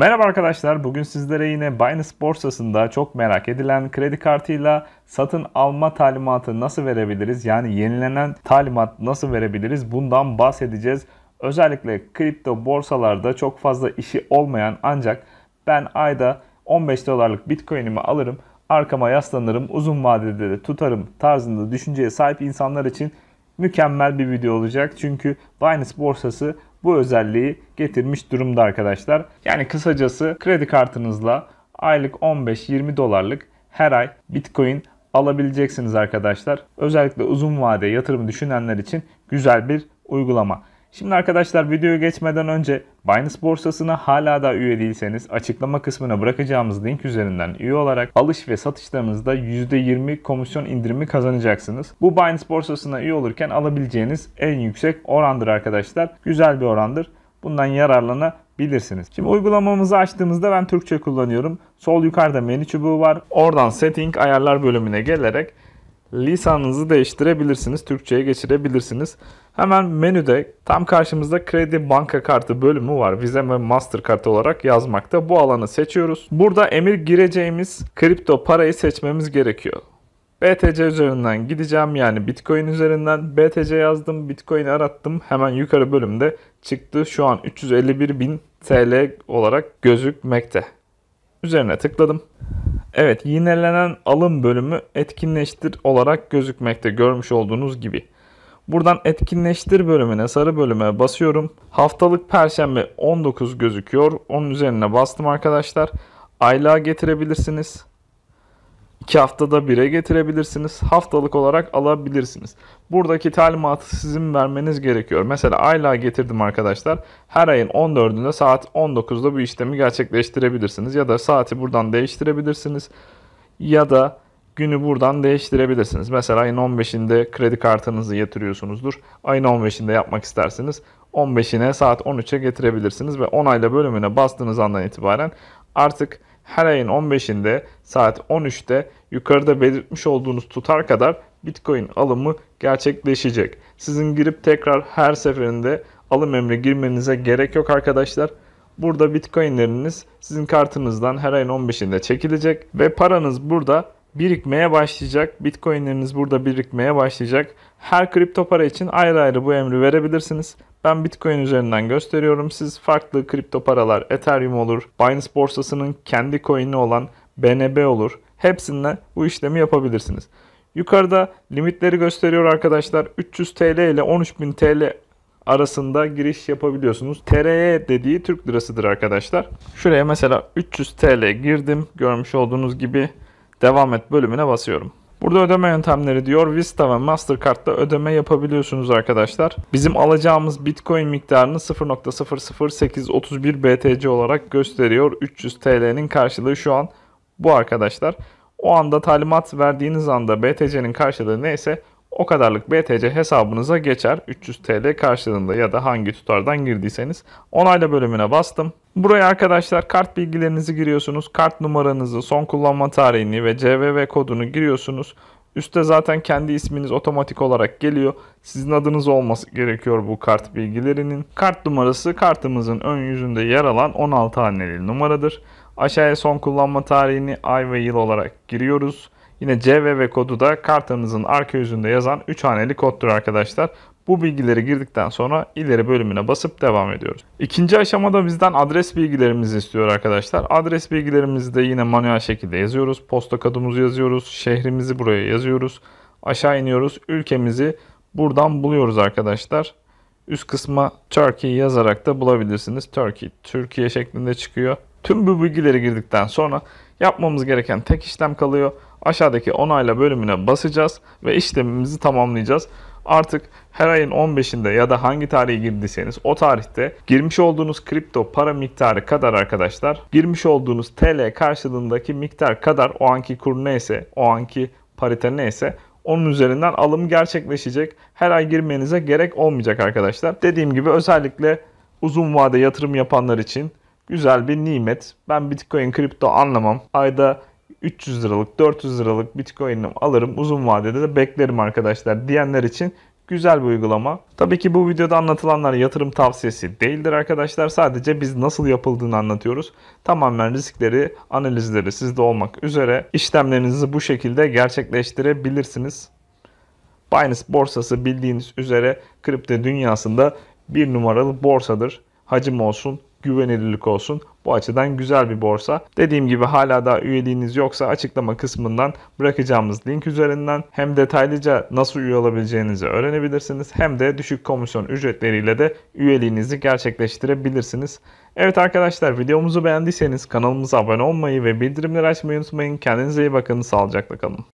Merhaba arkadaşlar. Bugün sizlere yine Binance borsasında çok merak edilen kredi kartıyla satın alma talimatı nasıl verebiliriz? Yani yenilenen talimat nasıl verebiliriz? Bundan bahsedeceğiz. Özellikle kripto borsalarda çok fazla işi olmayan ancak ben ayda 15 dolarlık bitcoin'imi alırım, arkama yaslanırım, uzun vadede de tutarım tarzında düşünceye sahip insanlar için mükemmel bir video olacak. Çünkü Binance borsası bu özelliği getirmiş durumda arkadaşlar. Yani kısacası kredi kartınızla aylık 15-20 dolarlık her ay Bitcoin alabileceksiniz arkadaşlar. Özellikle uzun vade yatırım düşünenler için güzel bir uygulama. Şimdi arkadaşlar videoya geçmeden önce Binance borsasına hala da üye değilseniz açıklama kısmına bırakacağımız link üzerinden üye olarak alış ve satışlarınızda %20 komisyon indirimi kazanacaksınız. Bu Binance borsasına üye olurken alabileceğiniz en yüksek orandır arkadaşlar. Güzel bir orandır. Bundan yararlanabilirsiniz. Şimdi uygulamamızı açtığımızda ben Türkçe kullanıyorum. Sol yukarıda menü çubuğu var. Oradan setting ayarlar bölümüne gelerek lisanınızı değiştirebilirsiniz. Türkçe'ye geçirebilirsiniz. Hemen menüde tam karşımızda kredi banka kartı bölümü var. Visa ve Mastercard olarak yazmakta. Bu alanı seçiyoruz. Burada emir gireceğimiz kripto parayı seçmemiz gerekiyor. BTC üzerinden gideceğim yani Bitcoin üzerinden BTC yazdım Bitcoin arattım hemen yukarı bölümde çıktı şu an 351.000 TL olarak gözükmekte. Üzerine tıkladım. Evet yinelenen alım bölümü etkinleştir olarak gözükmekte görmüş olduğunuz gibi. Buradan etkinleştir bölümüne sarı bölüme basıyorum. Haftalık perşembe 19 gözüküyor. Onun üzerine bastım arkadaşlar. Aylığa getirebilirsiniz. 2 haftada 1'e getirebilirsiniz. Haftalık olarak alabilirsiniz. Buradaki talimatı sizin vermeniz gerekiyor. Mesela aylığa getirdim arkadaşlar. Her ayın 14'ünde saat 19'da bu işlemi gerçekleştirebilirsiniz. Ya da saati buradan değiştirebilirsiniz. Ya da günü buradan değiştirebilirsiniz. Mesela ayın 15'inde kredi kartınızı yatırıyorsunuzdur. Ayın 15'inde yapmak isterseniz 15'ine saat 13'e getirebilirsiniz ve onayla bölümüne bastığınız andan itibaren artık her ayın 15'inde saat 13'te yukarıda belirtmiş olduğunuz tutar kadar Bitcoin alımı gerçekleşecek. Sizin girip tekrar her seferinde alım emri girmenize gerek yok arkadaşlar. Burada Bitcoin'leriniz sizin kartınızdan her ayın 15'inde çekilecek ve paranız burada birikmeye başlayacak. Bitcoin'leriniz burada birikmeye başlayacak. Her kripto para için ayrı ayrı bu emri verebilirsiniz. Ben Bitcoin üzerinden gösteriyorum. Siz farklı kripto paralar, Ethereum olur, Binance borsasının kendi coin'i olan BNB olur. Hepsinden bu işlemi yapabilirsiniz. Yukarıda limitleri gösteriyor arkadaşlar. 300 TL ile 13.000 TL arasında giriş yapabiliyorsunuz. TRY dediği Türk lirasıdır arkadaşlar. Şuraya mesela 300 TL girdim. Görmüş olduğunuz gibi devam et bölümüne basıyorum. Burada ödeme yöntemleri diyor. Vista ve Mastercard'da ödeme yapabiliyorsunuz arkadaşlar. Bizim alacağımız Bitcoin miktarını 0.00831 BTC olarak gösteriyor. 300 TL'nin karşılığı şu an bu arkadaşlar. O anda talimat verdiğiniz anda BTC'nin karşılığı neyse o kadarlık BTC hesabınıza geçer 300 TL karşılığında ya da hangi tutardan girdiyseniz. Onayla bölümüne bastım. Buraya arkadaşlar kart bilgilerinizi giriyorsunuz. Kart numaranızı, son kullanma tarihini ve CVV kodunu giriyorsunuz. Üste zaten kendi isminiz otomatik olarak geliyor. Sizin adınız olması gerekiyor bu kart bilgilerinin. Kart numarası kartımızın ön yüzünde yer alan 16 haneli numaradır. Aşağıya son kullanma tarihini ay ve yıl olarak giriyoruz. Yine CVV kodu da kartınızın arka yüzünde yazan 3 haneli koddur arkadaşlar. Bu bilgileri girdikten sonra ileri bölümüne basıp devam ediyoruz. İkinci aşamada bizden adres bilgilerimizi istiyor arkadaşlar. Adres bilgilerimizi de yine manuel şekilde yazıyoruz. Posta kodumuzu yazıyoruz. Şehrimizi buraya yazıyoruz. Aşağı iniyoruz. Ülkemizi buradan buluyoruz arkadaşlar. Üst kısma Turkey yazarak da bulabilirsiniz. Turkey, Türkiye şeklinde çıkıyor. Tüm bu bilgileri girdikten sonra yapmamız gereken tek işlem kalıyor. Aşağıdaki onayla bölümüne basacağız ve işlemimizi tamamlayacağız. Artık her ayın 15'inde ya da hangi tarihi girdiyseniz o tarihte girmiş olduğunuz kripto para miktarı kadar arkadaşlar girmiş olduğunuz TL karşılığındaki miktar kadar o anki kur neyse o anki parite neyse onun üzerinden alım gerçekleşecek. Her ay girmenize gerek olmayacak arkadaşlar. Dediğim gibi özellikle uzun vade yatırım yapanlar için güzel bir nimet. Ben Bitcoin kripto anlamam. Ayda 300 liralık 400 liralık Bitcoin'imi alırım uzun vadede de beklerim arkadaşlar diyenler için Güzel bir uygulama. Tabii ki bu videoda anlatılanlar yatırım tavsiyesi değildir arkadaşlar. Sadece biz nasıl yapıldığını anlatıyoruz. Tamamen riskleri, analizleri sizde olmak üzere işlemlerinizi bu şekilde gerçekleştirebilirsiniz. Binance borsası bildiğiniz üzere kripto dünyasında bir numaralı borsadır. Hacim olsun, güvenilirlik olsun. Bu açıdan güzel bir borsa. Dediğim gibi hala da üyeliğiniz yoksa açıklama kısmından bırakacağımız link üzerinden hem detaylıca nasıl üye olabileceğinizi öğrenebilirsiniz hem de düşük komisyon ücretleriyle de üyeliğinizi gerçekleştirebilirsiniz. Evet arkadaşlar videomuzu beğendiyseniz kanalımıza abone olmayı ve bildirimleri açmayı unutmayın. Kendinize iyi bakın. Sağlıcakla kalın.